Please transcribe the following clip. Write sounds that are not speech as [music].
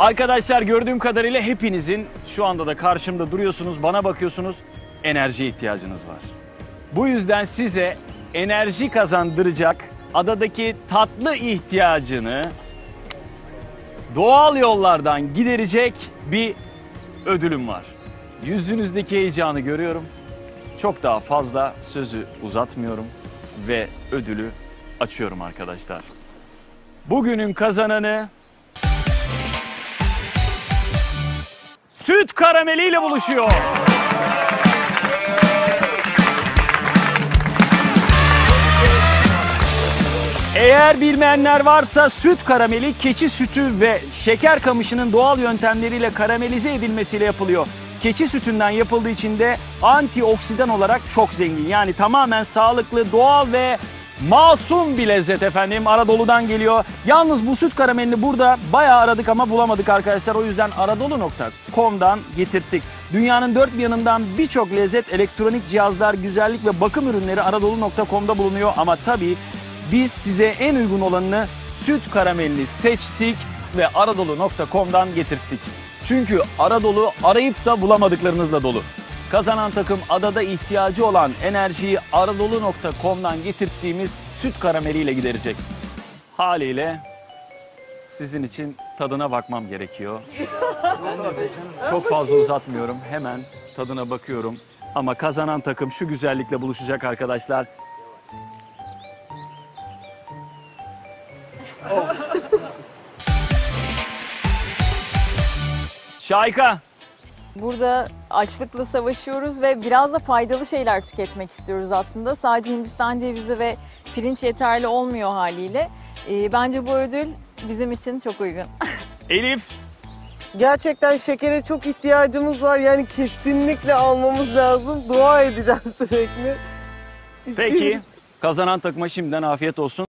Arkadaşlar gördüğüm kadarıyla hepinizin şu anda da karşımda duruyorsunuz, bana bakıyorsunuz. Enerjiye ihtiyacınız var. Bu yüzden size enerji kazandıracak adadaki tatlı ihtiyacını doğal yollardan giderecek bir ödülüm var. Yüzünüzdeki heyecanı görüyorum. Çok daha fazla sözü uzatmıyorum ve ödülü açıyorum arkadaşlar. Bugünün kazananı süt karameliyle buluşuyor. Eğer bilmeyenler varsa süt karameli keçi sütü ve şeker kamışının doğal yöntemleriyle karamelize edilmesiyle yapılıyor. Keçi sütünden yapıldığı için de antioksidan olarak çok zengin. Yani tamamen sağlıklı, doğal ve masum bir lezzet efendim. Anadolu'dan geliyor. Yalnız bu süt karamelini burada bayağı aradık ama bulamadık arkadaşlar. O yüzden anadolu.com'dan getirttik. Dünyanın dört bir yanından birçok lezzet, elektronik cihazlar, güzellik ve bakım ürünleri anadolu.com'da bulunuyor. Ama tabii biz size en uygun olanını süt karamelli seçtik ve aradolu.com'dan getirttik. Çünkü Aradolu arayıp da bulamadıklarınızla dolu. Kazanan takım adada ihtiyacı olan enerjiyi aradolu.com'dan getirttiğimiz süt karameliyle giderecek. Haliyle sizin için tadına bakmam gerekiyor. Çok fazla uzatmıyorum. Hemen tadına bakıyorum. Ama kazanan takım şu güzellikle buluşacak arkadaşlar. [laughs] Şayka. Burada açlıkla savaşıyoruz ve biraz da faydalı şeyler tüketmek istiyoruz aslında. Sadece Hindistan cevizi ve pirinç yeterli olmuyor haliyle. Ee, bence bu ödül bizim için çok uygun. [laughs] Elif. Gerçekten şekere çok ihtiyacımız var. Yani kesinlikle almamız lazım. Dua edeceğiz sürekli. Peki. [laughs] Kazanan takıma şimdiden afiyet olsun.